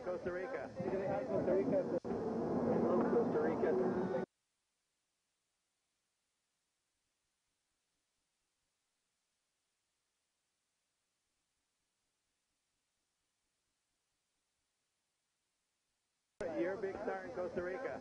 in Costa Rica. Costa Rica. Costa Rica. You're a big star in Costa Rica.